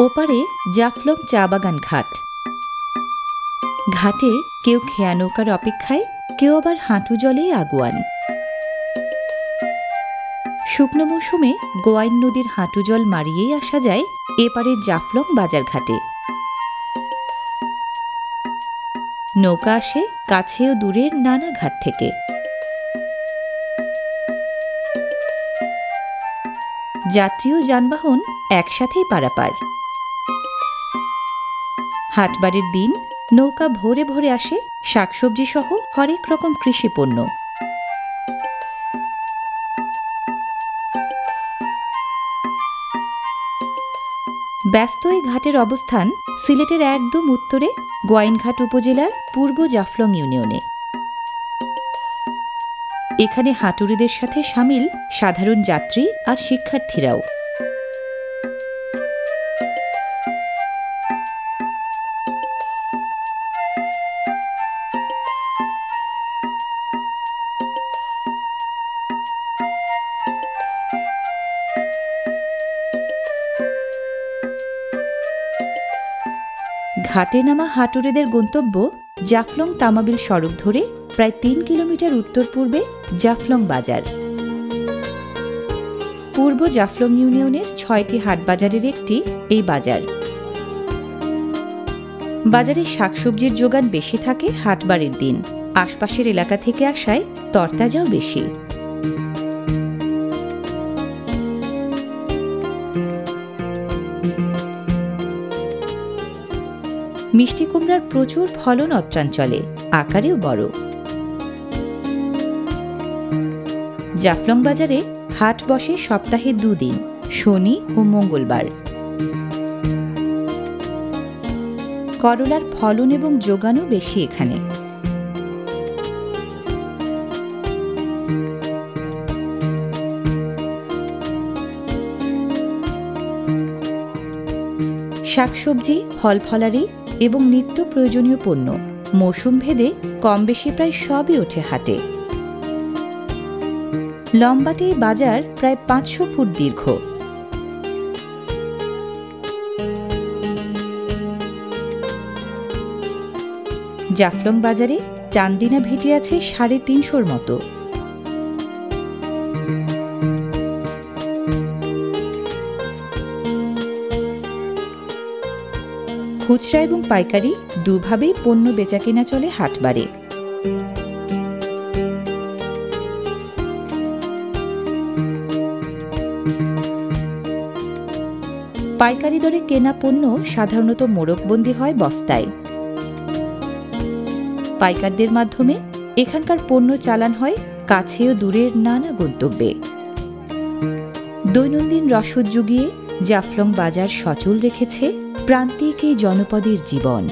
ওপারে জাফলং চা বাগান ঘাট। ঘাটে কেউ খেয়া নৌকার অপেক্ষায়, কেউ আবার হাঁটু জলেই আগুয়ান। শুকনো মৌসুমে গোয়াইন নদীর হাঁটু জল মারিয়েই আসা যায় এপারে জাফলং বাজার ঘাটে। নৌকা আসে কাছে ও দূরের নানা ঘাট থেকে। যাত্রী ও যানবাহন একসাথেই পারাপার। হাটবারের দিন নৌকা ভোরে ভরে আসে শাকসবজি সহ হরেক রকম কৃষি পণ্য। ব্যস্ত এই ঘাটের অবস্থান সিলেটের একদম উত্তরে গোয়াইনঘাট উপজেলার পূর্ব জাফলং ইউনিয়নে। এখানে হাটুরিদের সাথে সামিল সাধারণ যাত্রী আর শিক্ষার্থীরাও। ঘাটে নামা হাটুরেদের গন্তব্য জাফলং তামাবিল সড়ক ধরে প্রায় তিন কিলোমিটার উত্তর পূর্বে জাফলং বাজার। পূর্ব জাফলং ইউনিয়নের ছয়টি হাট বাজারের একটি এই বাজার। বাজারে শাকসবজির যোগান বেশি থাকে হাটবারের দিন। আশপাশের এলাকা থেকে আসায় তরতাজাও বেশি। মিষ্টি কুমড়ার প্রচুর ফলন অত্রাঞ্চলে, আকারেও বড়। জাফলং বাজারে হাট বসে সপ্তাহে দুদিন, শনি ও মঙ্গলবার। করলার ফলন এবং যোগানও বেশি এখানে। শাকসবজি ফল ফলারি এবং নিত্য প্রয়োজনীয় পণ্য। মৌসুম ভেদে কম বেশি প্রায় সবই ওঠে হাটে। লম্বাটে বাজার প্রায় পাঁচশো ফুট দীর্ঘ। জাফলং বাজারে চান্দিনা ভিটি আছে সাড়ে তিনশোর মতো। খুচরা এবং পাইকারি দুভাবেই পণ্য বেচাকেনা চলে হাটবারে পাইকারি দরে কেনা পণ্য সাধারণত মোড়কবন্দি হয় বস্তায়। পাইকারদের মাধ্যমে এখানকার পণ্য চালান হয় কাছে ও দূরের নানা গন্তব্যে। দৈনন্দিন রসদ জুগিয়ে জাফলং বাজার সচল রেখেছে প্রান্তিক এই জনপদের জীবন।